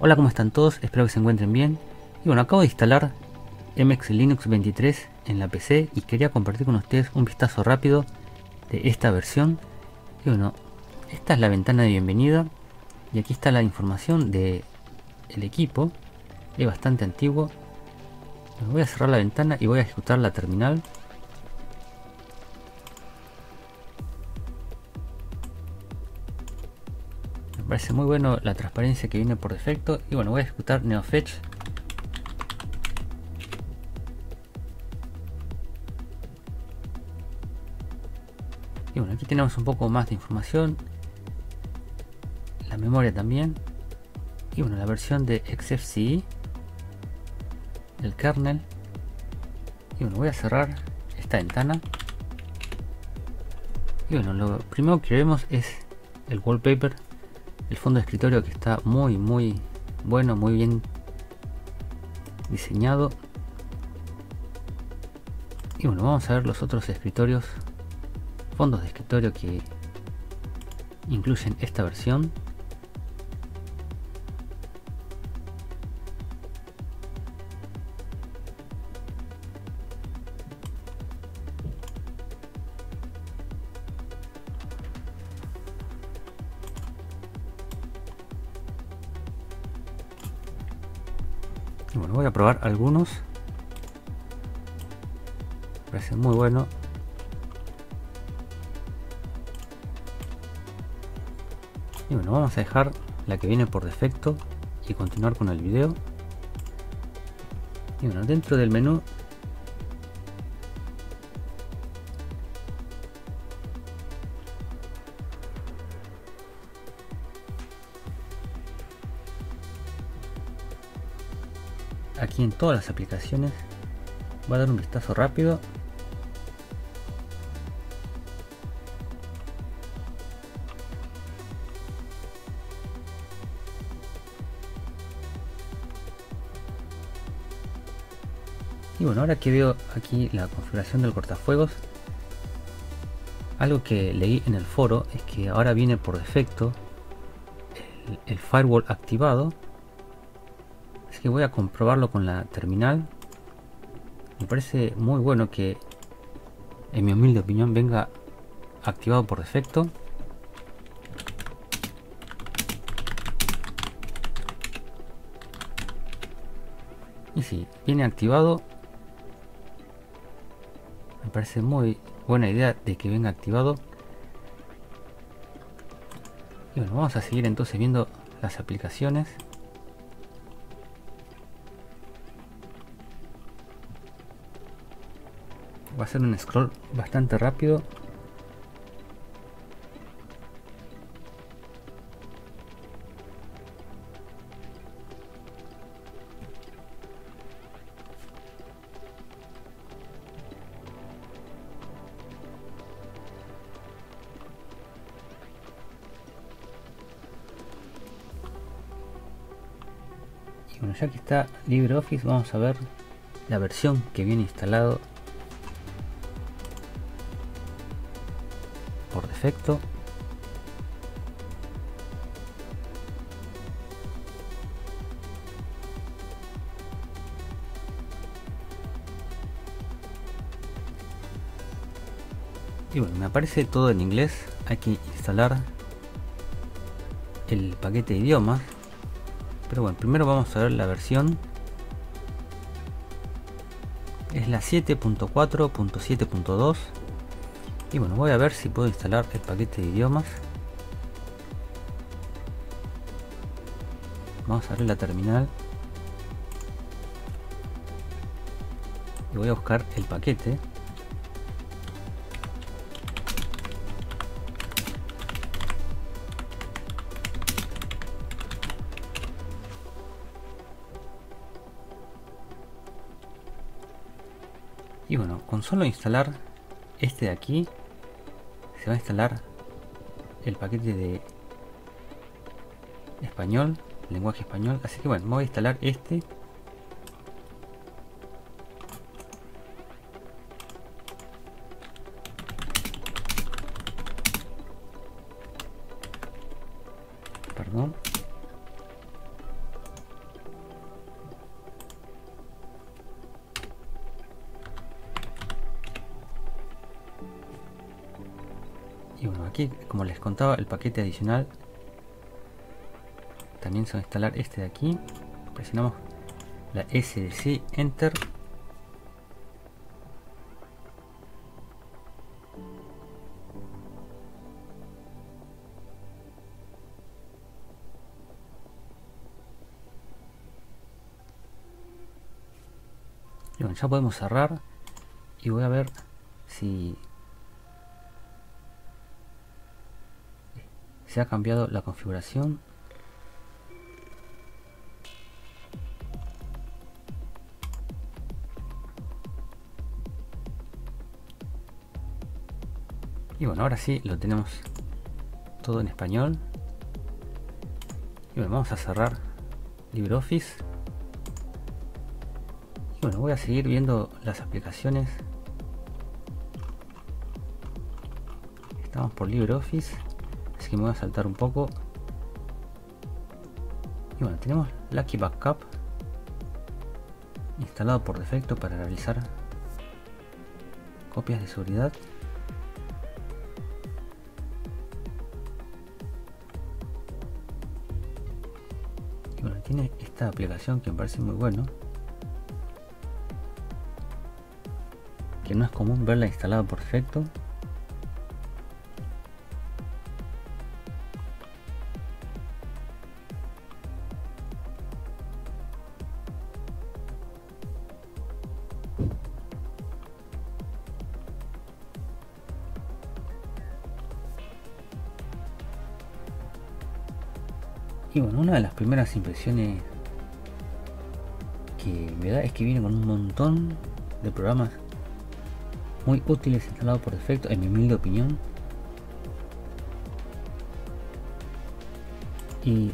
Hola, ¿cómo están todos? Espero que se encuentren bien. Y bueno, acabo de instalar MX Linux 23 en la PC y quería compartir con ustedes un vistazo rápido de esta versión. Y bueno, esta es la ventana de bienvenida y aquí está la información de el equipo. Es bastante antiguo. voy a cerrar la ventana y voy a ejecutar la terminal. Parece muy bueno la transparencia que viene por defecto. Y bueno, voy a ejecutar NeoFetch. Y bueno, aquí tenemos un poco más de información. La memoria también. Y bueno, la versión de XFCE. El kernel. Y bueno, voy a cerrar esta ventana. Y bueno, lo primero que vemos es el wallpaper el fondo de escritorio que está muy muy bueno muy bien diseñado. Y bueno vamos a ver los otros escritorios fondos de escritorio que incluyen esta versión bueno, voy a probar algunos. Parece muy bueno. Y bueno, vamos a dejar la que viene por defecto y continuar con el video. Y bueno, dentro del menú aquí en todas las aplicaciones. Voy a dar un vistazo rápido. Y bueno ahora que veo aquí la configuración del cortafuegos algo que leí en el foro es que ahora viene por defecto el, el firewall activado que voy a comprobarlo con la terminal. Me parece muy bueno que, en mi humilde opinión, venga activado por defecto. Y si viene activado, me parece muy buena idea de que venga activado. Y bueno, vamos a seguir entonces viendo las aplicaciones. Va a ser un scroll bastante rápido. Bueno ya que está LibreOffice vamos a ver la versión que viene instalado por defecto y bueno me aparece todo en inglés. Hay que instalar el paquete de idiomas. Pero bueno primero vamos a ver la versión. Es la 7.4.7.2 y bueno voy a ver si puedo instalar el paquete de idiomas. Vamos a abrir la terminal. Y voy a buscar el paquete. Y bueno con solo instalar este de aquí va a instalar el paquete de español, lenguaje español. Así que bueno, me voy a instalar este. Aquí como les contaba el paquete adicional también se va a instalar este de aquí. Presionamos la SDC Enter. Bueno, ya podemos cerrar y voy a ver si se ha cambiado la configuración. Y bueno ahora sí lo tenemos todo en español. Y bueno vamos a cerrar LibreOffice. Y bueno voy a seguir viendo las aplicaciones. Estamos por LibreOffice que me voy a saltar un poco. Y bueno tenemos Lucky Backup instalado por defecto para realizar copias de seguridad. Y bueno tiene esta aplicación que me parece muy bueno que no es común verla instalada por defecto Bueno, una de las primeras impresiones que me da es que viene con un montón de programas muy útiles instalados por defecto, en mi humilde opinión. Y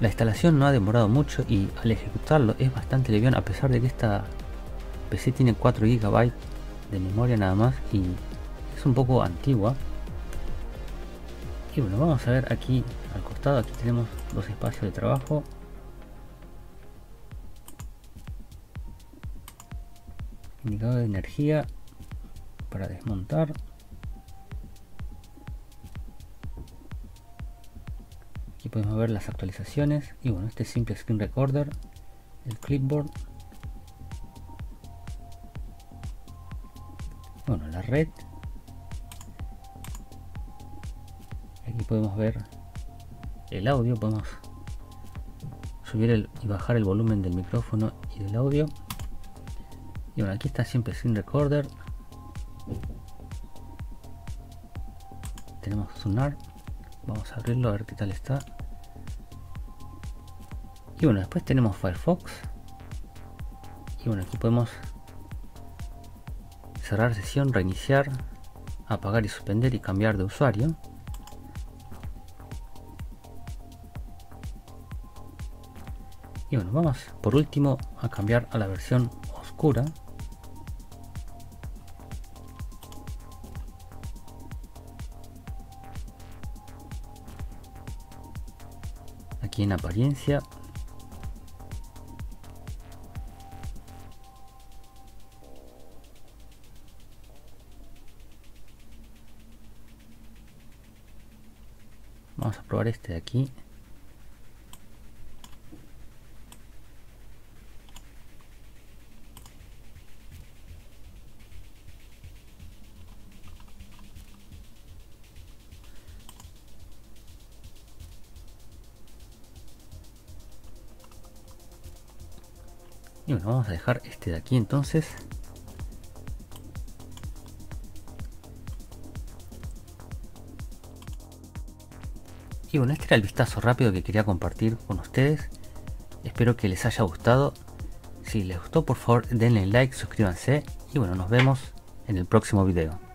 la instalación no ha demorado mucho y al ejecutarlo es bastante liviano a pesar de que esta PC tiene 4 GB de memoria nada más y es un poco antigua y bueno vamos a ver aquí al costado aquí tenemos dos espacios de trabajo. Indicador de energía para desmontar. Aquí podemos ver las actualizaciones. Y bueno este simple screen recorder el clipboard. Bueno la red aquí podemos ver el audio podemos subir y bajar el volumen del micrófono y del audio. Y bueno aquí está siempre sin recorder. Tenemos sonar. Vamos a abrirlo a ver qué tal está. Y bueno después tenemos firefox. Y bueno aquí podemos cerrar sesión reiniciar apagar y suspender y cambiar de usuario vamos. Por último a cambiar a la versión oscura. Aquí en apariencia. Vamos a probar este de aquí y bueno vamos a dejar este de aquí entonces. Y bueno este era el vistazo rápido que quería compartir con ustedes. Espero que les haya gustado. Si les gustó por favor denle like suscríbanse. Y bueno nos vemos en el próximo video